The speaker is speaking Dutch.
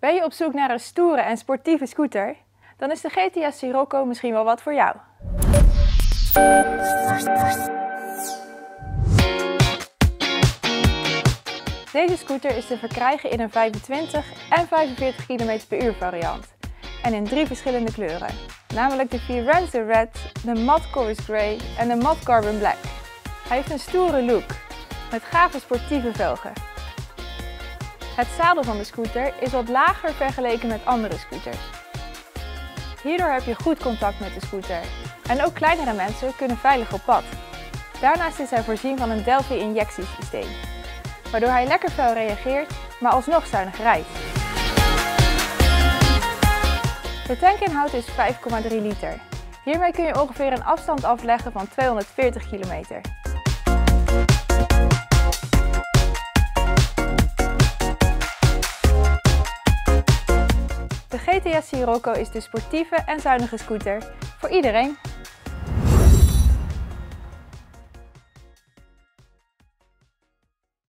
Ben je op zoek naar een stoere en sportieve scooter? Dan is de GTS Sirocco misschien wel wat voor jou. Deze scooter is te verkrijgen in een 25 en 45 km per uur variant. En in drie verschillende kleuren. Namelijk de Firenze Red, de Matte Chorus Grey en de Matte Carbon Black. Hij heeft een stoere look, met gave sportieve velgen. Het zadel van de scooter is wat lager vergeleken met andere scooters. Hierdoor heb je goed contact met de scooter. En ook kleinere mensen kunnen veilig op pad. Daarnaast is hij voorzien van een Delphi injectiesysteem, waardoor hij lekker fel reageert, maar alsnog zuinig rijdt. De tankinhoud is 5,3 liter. Hiermee kun je ongeveer een afstand afleggen van 240 kilometer. De GTS Sirocco is de sportieve en zuinige scooter voor iedereen.